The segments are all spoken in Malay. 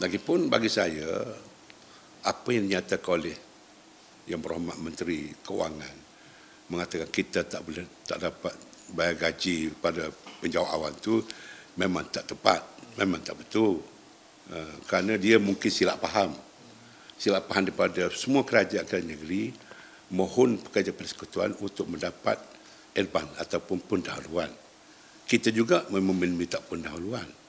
Lagipun bagi saya, apa yang dinyatakan oleh Yang Berhormat Menteri Keuangan mengatakan kita tak boleh tak dapat bayar gaji pada penjawat awal tu memang tak tepat, memang tak betul. Uh, kerana dia mungkin silap faham. Silap faham daripada semua kerajaan-kerajaan negeri mohon pekerja persekutuan untuk mendapat advan ataupun pendahuluan. Kita juga memang minta pendahuluan.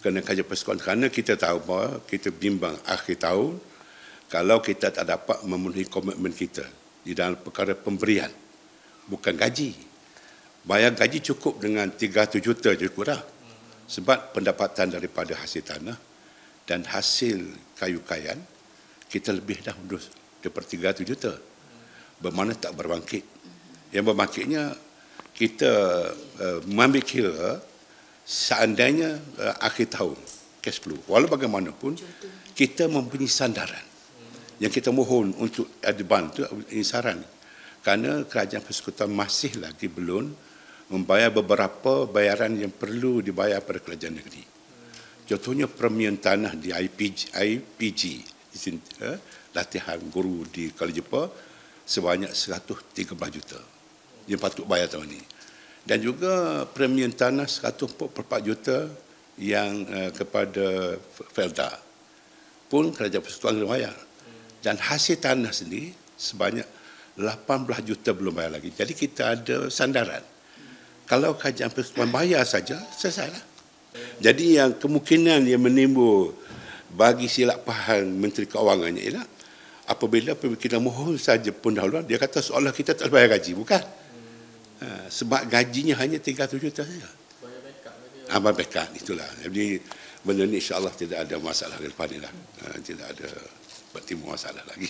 Kerana kerja persekutuan kerana kita tahu bahawa kita bimbang akhir tahun kalau kita tak dapat memenuhi komitmen kita di dalam perkara pemberian bukan gaji. Bayar gaji cukup dengan 300 juta je kurang. Sebab pendapatan daripada hasil tanah dan hasil kayu kayan kita lebih dah daripada 300 juta. Bermakna tak berbangkit. Yang berbangkitnya kita uh, mengambil kira seandainya uh, akhir tahun cash flow. Walau bagaimanapun kita mempunyai sandaran yang kita mohon untuk adban tu ini saran kerana kerajaan persekutuan masih lagi belum membayar beberapa bayaran yang perlu dibayar pada kerajaan negeri. Contohnya premium tanah di IPG, IPG eh, latihan guru di Kuala Jepang sebanyak 113 juta. Yang patut bayar tahun ini. Dan juga premium tanah 144 juta yang eh, kepada Felda pun kerajaan persekutuan kena bayar. Dan hasil tanah sendiri sebanyak 18 juta belum bayar lagi. Jadi kita ada sandaran. Kalau kerajaan persekutuan bayar saja, selesailah. Jadi yang kemungkinan yang menimbul bagi silap faham Menteri Keuangannya ialah apabila kita mohon saja pendahuluan, dia kata seolah kita tak bayar gaji. Bukan. Ha, sebab gajinya hanya 300 juta saja. Bayar backup. Ah. Itulah. Jadi benda ni insyaAllah tidak ada masalah ke depan ni lah. Ha, tidak ada bertimbul masalah lagi.